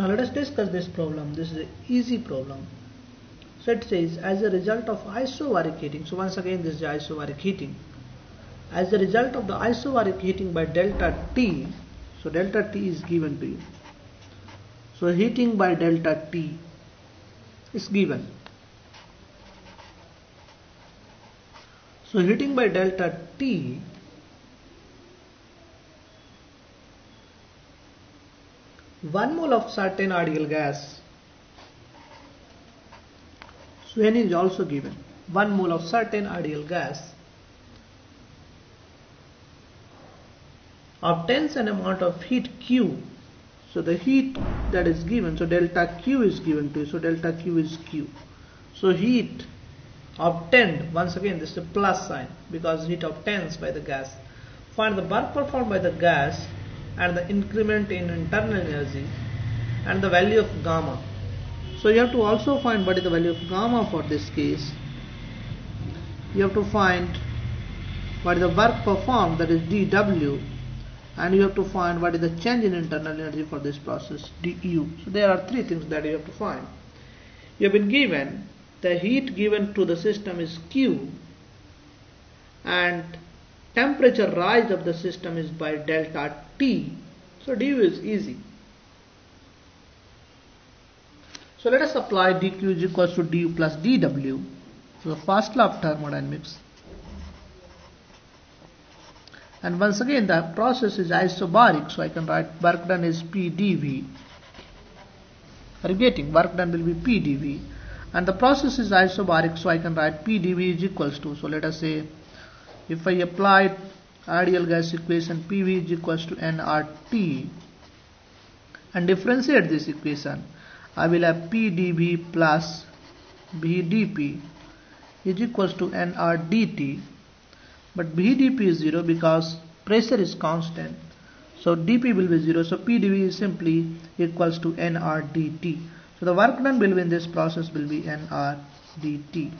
Now let us discuss this problem. This is an easy problem. So it says as a result of isobaric heating. So once again this is isobaric heating. As a result of the isobaric heating by delta T. So delta T is given to you. So heating by delta T is given. So heating by delta T one mole of certain ideal gas. So N is also given. One mole of certain ideal gas obtains an amount of heat Q. So the heat that is given so delta Q is given to you. So delta Q is Q. So heat obtained once again this is a plus sign because heat obtains by the gas. Find the work performed by the gas and the increment in internal energy and the value of gamma. So you have to also find what is the value of gamma for this case. You have to find what is the work performed that is dW and you have to find what is the change in internal energy for this process dU. So there are three things that you have to find. You have been given the heat given to the system is Q and temperature rise of the system is by delta T. So du is easy. So let us apply dq is equals to du plus dw. So the first law of thermodynamics. And once again the process is isobaric so I can write work done is PdV. Are? Work done will be PdV. And the process is isobaric so I can write PdV is equals to. So let us say if I apply ideal gas equation PV is equals to nRT and differentiate this equation I will have PdV plus VdP is equals to nRdT but VdP is 0 because pressure is constant. So dP will be 0 so PdV is simply equals to nRdT so the work done will be in this process will be nRdT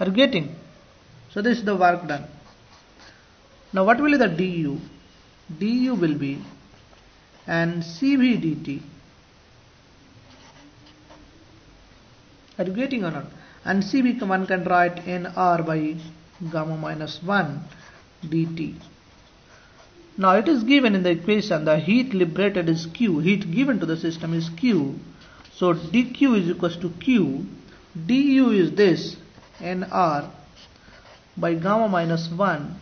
are getting so this is the work done now what will be the du? du will be and Cv dt. Are you getting or not? And Cv one can write nr by gamma minus 1 dt. Now it is given in the equation the heat liberated is Q, heat given to the system is Q. So dQ is equals to Q, du is this nr by gamma minus 1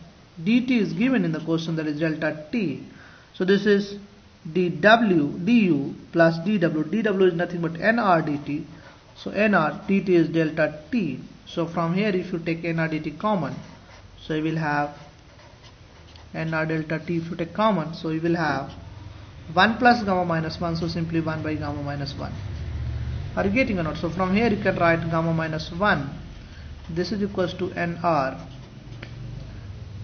dt is given in the question that is delta t. So this is dw du plus dw. dw is nothing but nr dt. So nr dt is delta t. So from here if you take nr dt common, so you will have nr delta t if you take common, so you will have 1 plus gamma minus 1, so simply 1 by gamma minus 1. Are you getting or not? So from here you can write gamma minus 1. This is equals to nr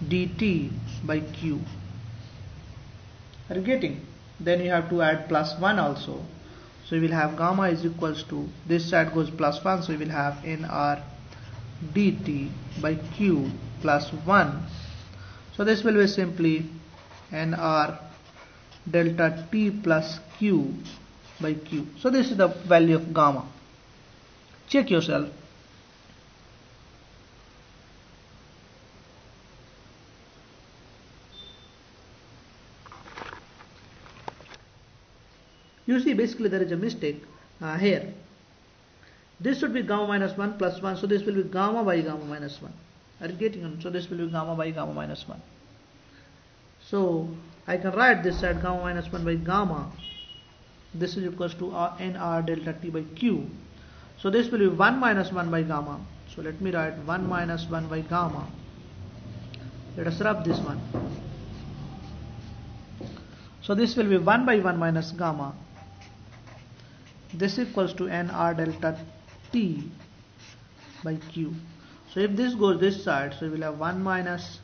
dt by q. Are you getting? Then you have to add plus 1 also. So you will have gamma is equals to this side goes plus 1 so you will have nr dt by q plus 1 so this will be simply nr delta t plus q by q. So this is the value of gamma. Check yourself You see basically there is a mistake uh, here. This should be gamma minus 1 plus 1 so this will be gamma by gamma minus 1. Are you getting on? So this will be gamma by gamma minus 1. So I can write this side gamma minus 1 by gamma. This is equals to R, nr delta t by q. So this will be 1 minus 1 by gamma. So let me write 1 minus 1 by gamma. Let us rub this one. So this will be 1 by 1 minus gamma this equals to nr delta t by q. So if this goes this side so we will have 1 minus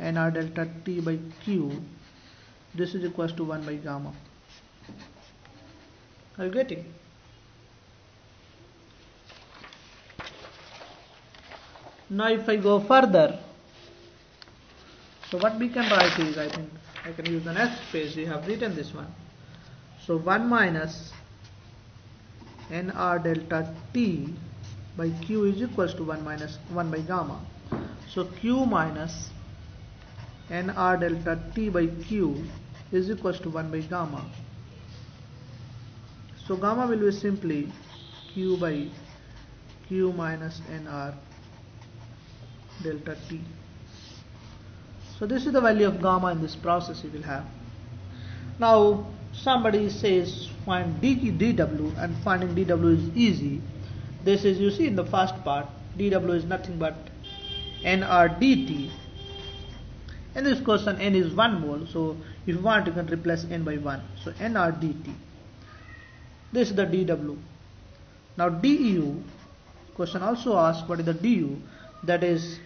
nr delta t by q. This is equals to 1 by gamma. Are you getting? Now if I go further so what we can write is I think I can use the next page. We have written this one. So 1 minus nr delta t by q is equals to 1 minus 1 by gamma. So q minus nr delta t by q is equals to 1 by gamma. So gamma will be simply q by q minus nr delta t. So this is the value of gamma in this process you will have. Now somebody says find dw and finding dw is easy. This is you see in the first part dw is nothing but nr dt. In this question n is 1 mole so if you want you can replace n by 1. So nr dt. This is the dw. Now du question also asks what is the du that is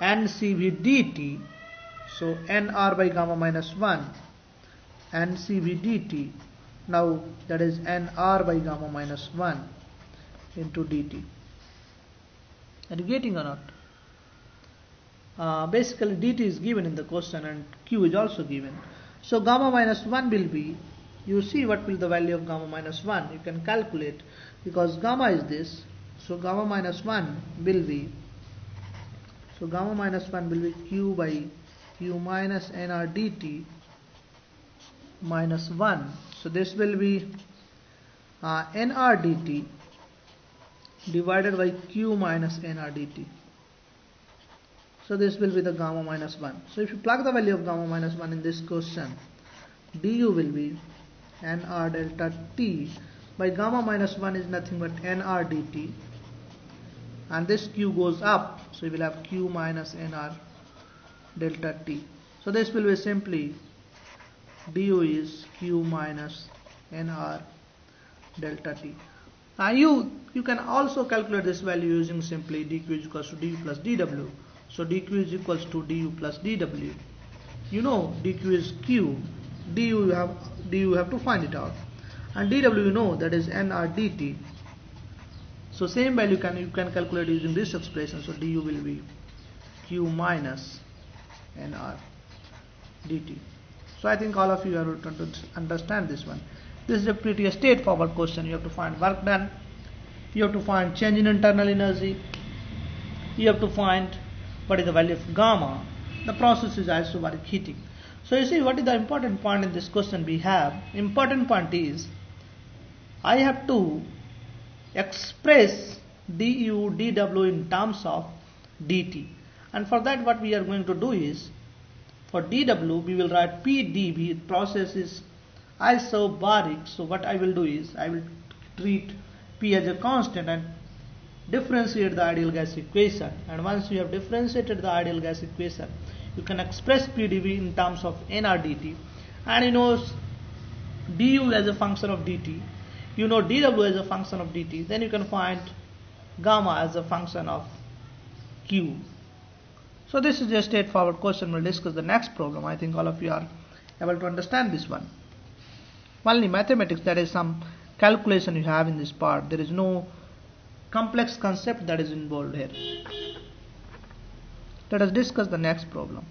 ncv dt so nr by gamma minus 1 ncv dt now that is nr by gamma minus 1 into dt are you getting or not? Uh, basically dt is given in the question and q is also given. So gamma minus 1 will be you see what will the value of gamma minus 1 you can calculate. Because gamma is this so gamma minus 1 will be so gamma minus 1 will be q by q minus nr dt minus 1. So this will be uh, nr dt divided by q minus nr dt. So this will be the gamma minus 1. So if you plug the value of gamma minus 1 in this question, du will be nr delta t by gamma minus 1 is nothing but nr dt and this q goes up so we will have q minus nr delta t so this will be simply du is q minus nr delta t. Now you you can also calculate this value using simply dq is equals to du plus dw so dq is equals to du plus dw you know dq is q. Du you have du you have to find it out. And dw you know that is nr dt so same value can you can calculate using this expression. So du will be q minus nr dt. So I think all of you are to understand this one. This is a pretty straightforward question. You have to find work done. You have to find change in internal energy. You have to find what is the value of gamma. The process is isobaric heating. So you see what is the important point in this question we have. Important point is I have to express du dw in terms of dt and for that what we are going to do is for dw we will write pdv process is isobaric. So what I will do is I will treat p as a constant and differentiate the ideal gas equation. And once you have differentiated the ideal gas equation you can express pdv in terms of nrdt and you know du as a function of dt you know dw as a function of dt, then you can find gamma as a function of q. So this is a straightforward question. We'll discuss the next problem. I think all of you are able to understand this one. Only mathematics, there is some calculation you have in this part. There is no complex concept that is involved here. Let us discuss the next problem.